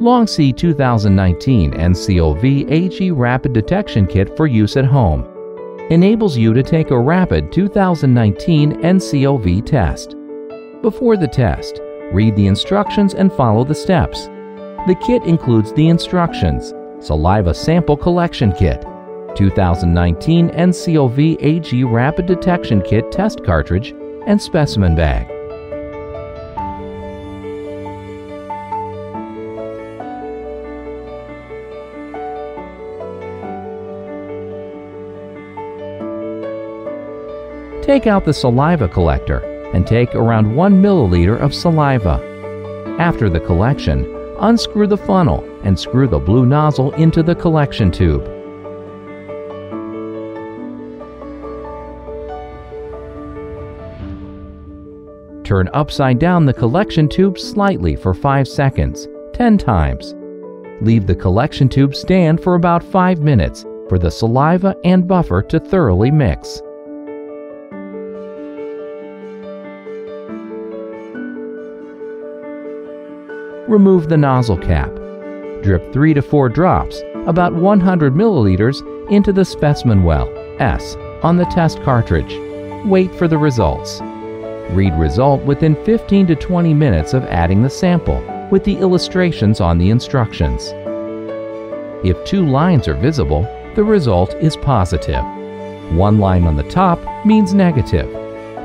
Longsee 2019 NCOV AG Rapid Detection Kit for use at home enables you to take a rapid 2019 NCOV test. Before the test, read the instructions and follow the steps. The kit includes the instructions, Saliva Sample Collection Kit, 2019 NCOV AG Rapid Detection Kit Test Cartridge, and Specimen Bag. Take out the saliva collector and take around 1 milliliter of saliva. After the collection, unscrew the funnel and screw the blue nozzle into the collection tube. Turn upside down the collection tube slightly for 5 seconds, 10 times. Leave the collection tube stand for about 5 minutes for the saliva and buffer to thoroughly mix. Remove the nozzle cap. Drip 3 to 4 drops, about 100 milliliters, into the specimen well, S, on the test cartridge. Wait for the results. Read result within 15 to 20 minutes of adding the sample, with the illustrations on the instructions. If two lines are visible, the result is positive. One line on the top means negative.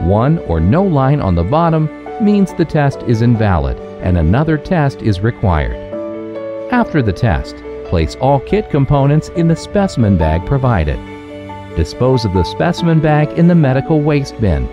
One or no line on the bottom means the test is invalid and another test is required. After the test, place all kit components in the specimen bag provided. Dispose of the specimen bag in the medical waste bin